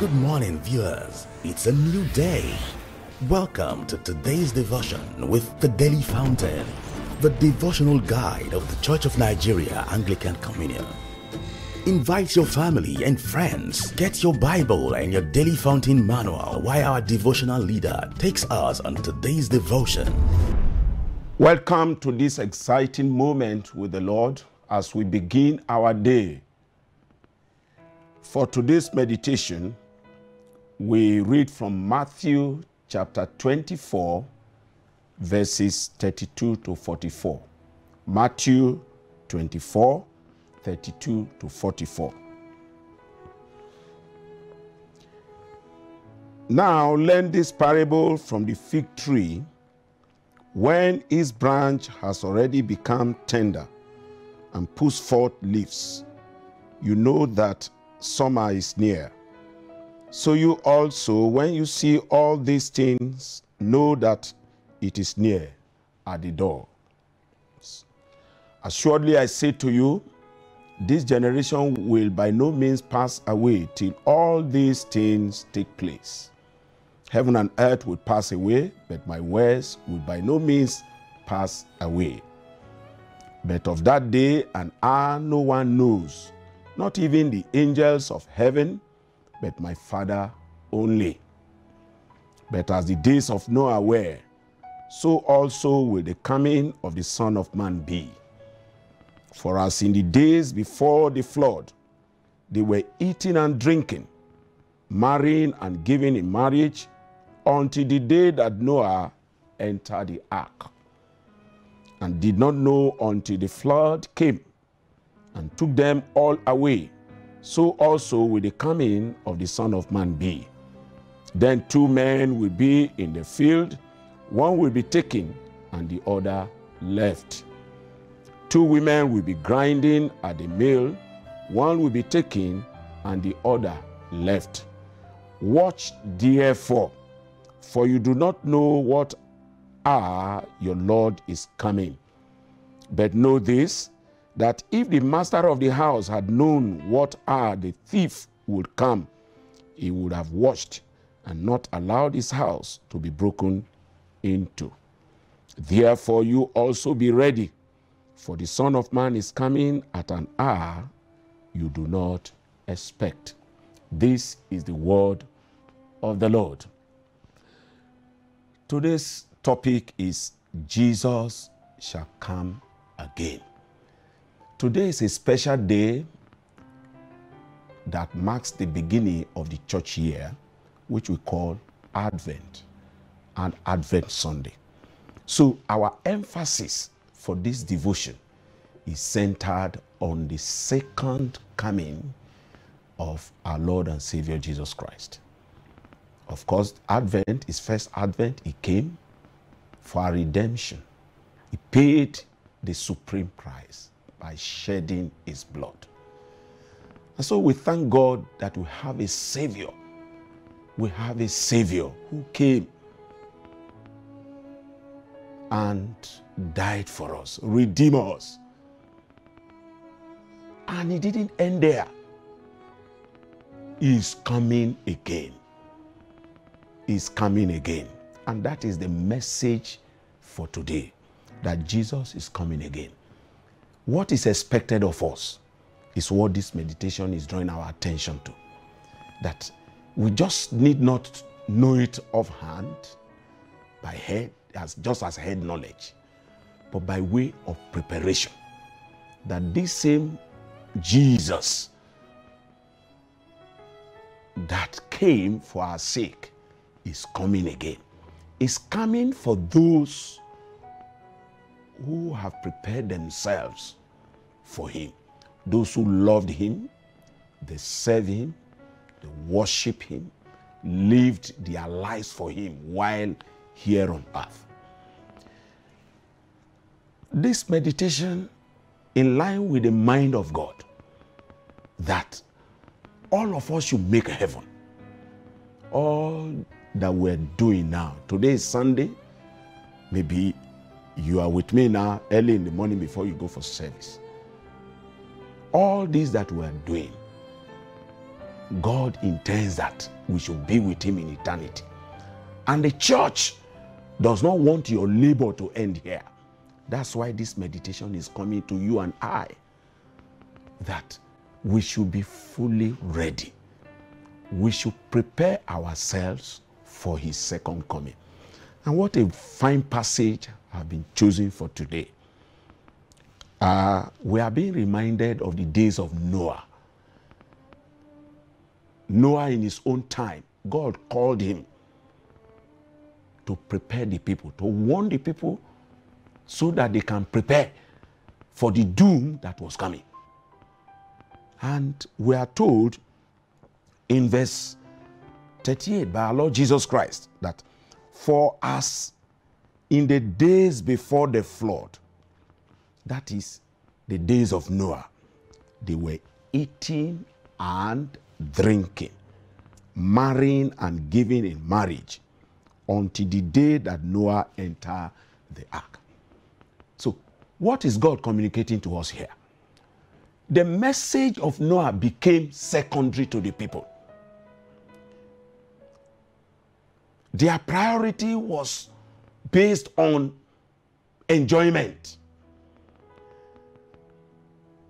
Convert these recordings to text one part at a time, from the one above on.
Good morning, viewers. It's a new day. Welcome to today's devotion with the Daily Fountain, the devotional guide of the Church of Nigeria Anglican Communion. Invite your family and friends. Get your Bible and your Daily Fountain manual while our devotional leader takes us on today's devotion. Welcome to this exciting moment with the Lord as we begin our day. For today's meditation, we read from Matthew chapter 24, verses 32 to 44. Matthew 24, 32 to 44. Now, learn this parable from the fig tree. When its branch has already become tender and puts forth leaves, you know that summer is near. So you also, when you see all these things, know that it is near at the door. Assuredly, I say to you, this generation will by no means pass away till all these things take place. Heaven and earth will pass away, but my words will by no means pass away. But of that day and hour no one knows, not even the angels of heaven, but my Father only. But as the days of Noah were, so also will the coming of the Son of Man be. For as in the days before the flood, they were eating and drinking, marrying and giving in marriage, until the day that Noah entered the ark, and did not know until the flood came and took them all away. So also will the coming of the Son of Man be. Then two men will be in the field, one will be taken and the other left. Two women will be grinding at the mill, one will be taken and the other left. Watch therefore, for you do not know what hour your Lord is coming. But know this that if the master of the house had known what hour the thief would come, he would have watched and not allowed his house to be broken into. Therefore, you also be ready, for the Son of Man is coming at an hour you do not expect. This is the word of the Lord. Today's topic is Jesus shall come again. Today is a special day that marks the beginning of the church year, which we call Advent and Advent Sunday. So, our emphasis for this devotion is centered on the second coming of our Lord and Savior Jesus Christ. Of course, Advent is first Advent, He came for our redemption, He paid the supreme price by shedding his blood. And so we thank God that we have a Savior. We have a Savior who came and died for us, redeemed us. And he didn't end there. He's coming again. He's coming again. And that is the message for today that Jesus is coming again. What is expected of us is what this meditation is drawing our attention to. That we just need not know it offhand by head, as just as head knowledge, but by way of preparation. That this same Jesus that came for our sake is coming again. Is coming for those who have prepared themselves for him. Those who loved him, they serve him, they worship him, lived their lives for him while here on earth. This meditation, in line with the mind of God, that all of us should make heaven. All that we're doing now. Today is Sunday. Maybe you are with me now early in the morning before you go for service. All this that we are doing God intends that we should be with Him in eternity. And the church does not want your labor to end here. That's why this meditation is coming to you and I. That we should be fully ready. We should prepare ourselves for His second coming. And what a fine passage I've been choosing for today. Uh, we are being reminded of the days of Noah. Noah, in his own time, God called him to prepare the people, to warn the people so that they can prepare for the doom that was coming. And we are told in verse 38 by our Lord Jesus Christ that for us in the days before the flood, that is the days of Noah, they were eating and drinking, marrying and giving in marriage until the day that Noah entered the ark. So, what is God communicating to us here? The message of Noah became secondary to the people. Their priority was based on enjoyment.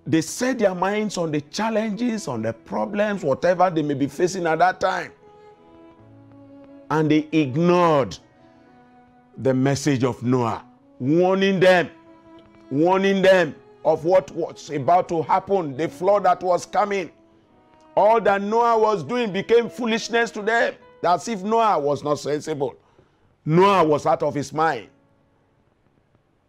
They set their minds on the challenges, on the problems, whatever they may be facing at that time. And they ignored the message of Noah, warning them, warning them of what was about to happen, the flood that was coming. All that Noah was doing became foolishness to them, as if Noah was not sensible. Noah was out of his mind.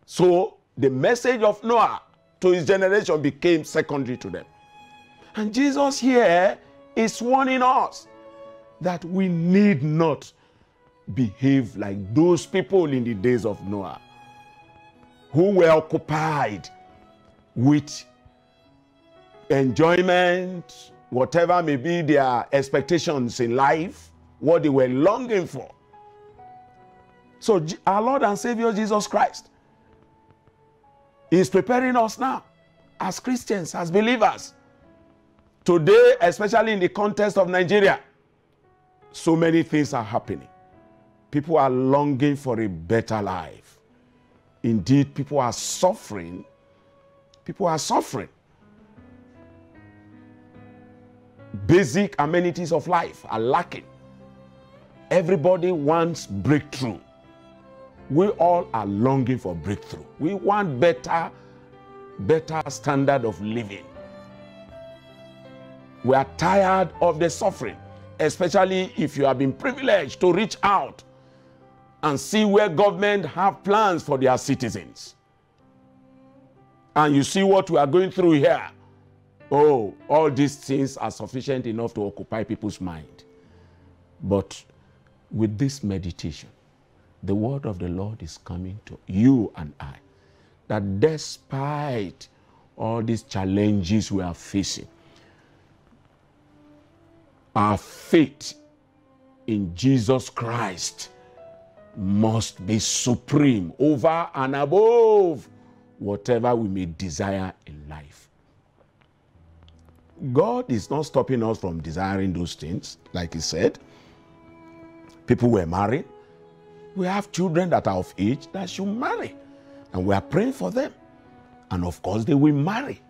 So the message of Noah to his generation became secondary to them. And Jesus here is warning us that we need not behave like those people in the days of Noah who were occupied with enjoyment, whatever may be their expectations in life, what they were longing for. So, our Lord and Savior Jesus Christ is preparing us now as Christians, as believers. Today, especially in the context of Nigeria, so many things are happening. People are longing for a better life. Indeed, people are suffering. People are suffering. Basic amenities of life are lacking. Everybody wants breakthrough. We all are longing for breakthrough. We want better, better standard of living. We are tired of the suffering, especially if you have been privileged to reach out and see where government have plans for their citizens. And you see what we are going through here. Oh, all these things are sufficient enough to occupy people's mind. But with this meditation, the word of the Lord is coming to you and I. That despite all these challenges we are facing, our faith in Jesus Christ must be supreme over and above whatever we may desire in life. God is not stopping us from desiring those things, like He said. People were married, we have children that are of age that should marry. And we are praying for them. And of course, they will marry.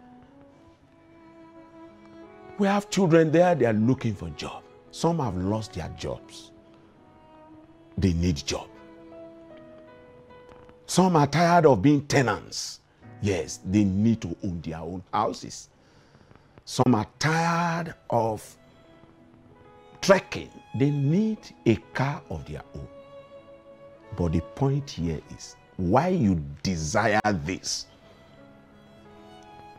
We have children there, they are looking for job. Some have lost their jobs. They need job. Some are tired of being tenants. Yes, they need to own their own houses. Some are tired of trekking. They need a car of their own. But the point here is why you desire this.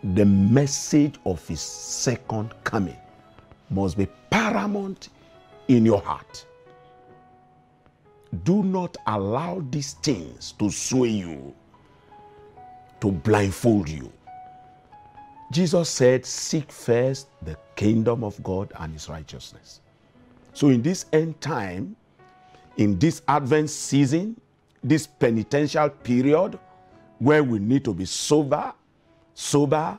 The message of his second coming must be paramount in your heart. Do not allow these things to sway you, to blindfold you. Jesus said, Seek first the kingdom of God and his righteousness. So, in this end time, in this Advent season, this penitential period where we need to be sober, sober,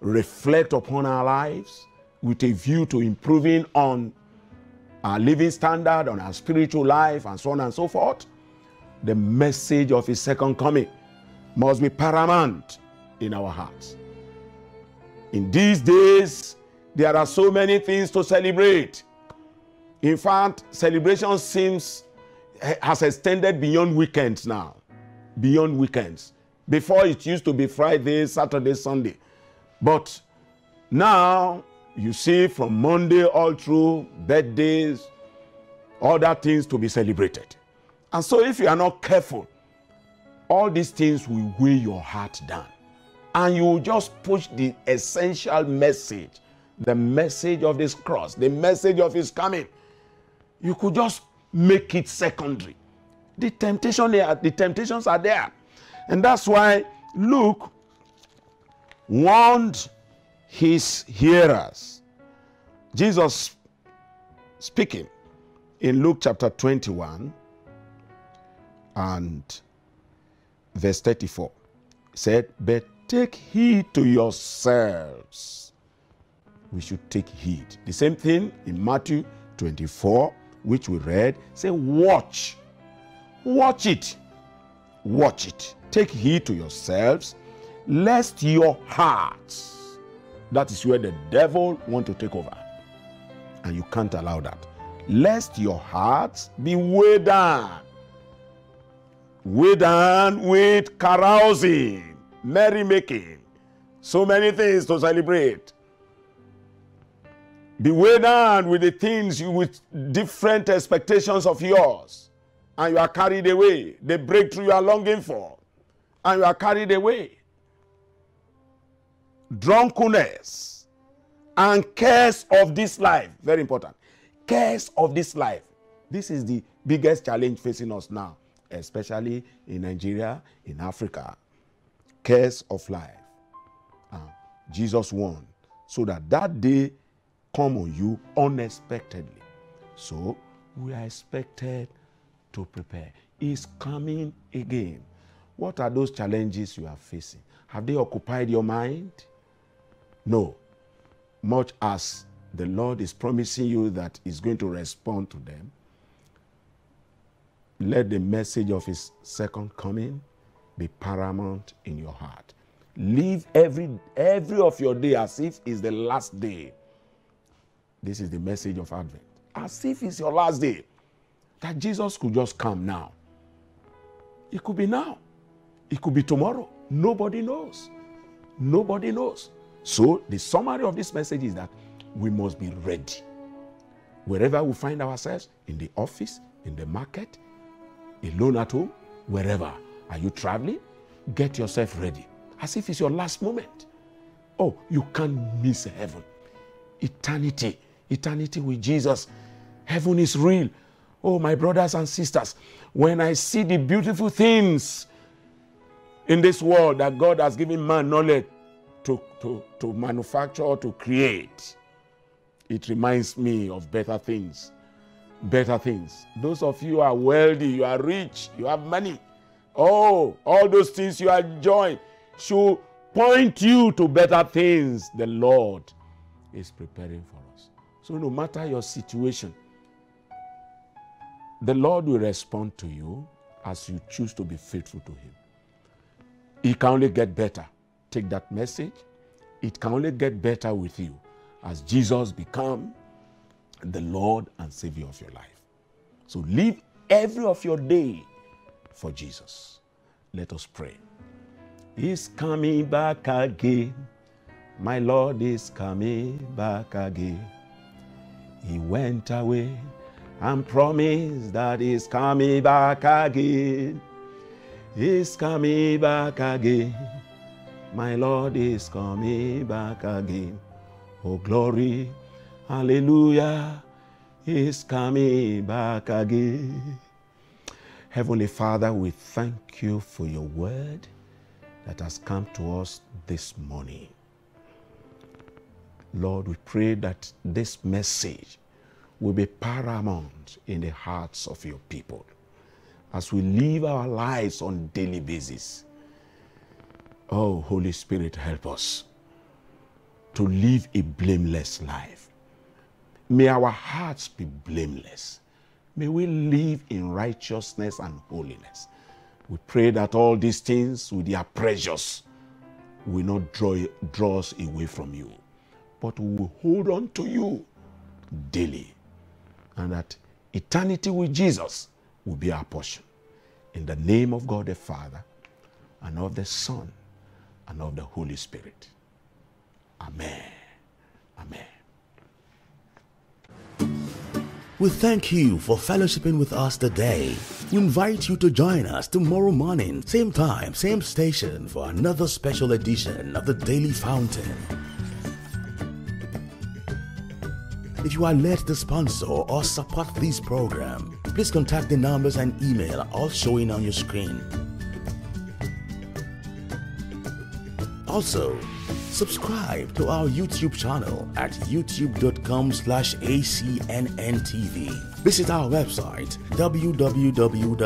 reflect upon our lives, with a view to improving on our living standard, on our spiritual life, and so on and so forth, the message of his second coming must be paramount in our hearts. In these days, there are so many things to celebrate. In fact, celebration seems eh, has extended beyond weekends now. Beyond weekends. Before it used to be Friday, Saturday, Sunday. But now you see from Monday all through birthdays, other things to be celebrated. And so if you are not careful, all these things will weigh your heart down. And you just push the essential message, the message of this cross, the message of his coming. You could just make it secondary. The temptation the temptations are there. And that's why Luke warned his hearers. Jesus speaking in Luke chapter 21 and verse 34 said, But take heed to yourselves. We should take heed. The same thing in Matthew 24 which we read, say, Watch. Watch it. Watch it. Take heed to yourselves, lest your hearts, that is where the devil want to take over. And you can't allow that. Lest your hearts be weighed down. Weighed down with carousing, merrymaking, so many things to celebrate be weighed down with the things you, with different expectations of yours, and you are carried away. The breakthrough you are longing for, and you are carried away. Drunkenness and cares of this life, very important. Cares of this life. This is the biggest challenge facing us now, especially in Nigeria, in Africa. Cares of life. Uh, Jesus won so that that day come on you unexpectedly. So we are expected to prepare. He's coming again. What are those challenges you are facing? Have they occupied your mind? No. Much as the Lord is promising you that He's going to respond to them, let the message of His second coming be paramount in your heart. Live every every of your day as if it's the last day this is the message of Advent. As if it's your last day. That Jesus could just come now. It could be now. It could be tomorrow. Nobody knows. Nobody knows. So, the summary of this message is that we must be ready. Wherever we find ourselves, in the office, in the market, alone at home, wherever. Are you traveling? Get yourself ready. As if it's your last moment. Oh, you can't miss heaven. Eternity eternity with Jesus. Heaven is real. Oh, my brothers and sisters, when I see the beautiful things in this world that God has given man knowledge to, to, to manufacture or to create, it reminds me of better things. Better things. Those of you are wealthy, you are rich, you have money. Oh, all those things you are enjoying should point you to better things the Lord is preparing for so, no matter your situation, the Lord will respond to you as you choose to be faithful to Him. It can only get better. Take that message. It can only get better with you as Jesus become the Lord and Savior of your life. So live every of your day for Jesus. Let us pray. He's coming back again. My Lord is coming back again. He went away and promised that he's coming back again. He's coming back again. My Lord is coming back again. Oh, glory. Hallelujah. He's coming back again. Heavenly Father, we thank you for your word that has come to us this morning. Lord, we pray that this message will be paramount in the hearts of your people as we live our lives on daily basis. Oh, Holy Spirit, help us. to live a blameless life. May our hearts be blameless. May we live in righteousness and holiness. We pray that all these things, with their pressures, will not draw, draw us away from you, but we will hold on to you daily. And that eternity with Jesus will be our portion. In the name of God the Father, and of the Son, and of the Holy Spirit. Amen. Amen. We thank you for fellowshipping with us today. We invite you to join us tomorrow morning, same time, same station, for another special edition of the Daily Fountain. If you are led to sponsor or support this program, please contact the numbers and email all showing on your screen. Also, subscribe to our YouTube channel at youtube.com slash acnntv. Visit our website www.acnntv.com.